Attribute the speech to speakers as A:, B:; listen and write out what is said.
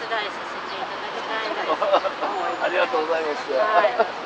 A: 伝いさせていただきたいす。ありがとうございます。はい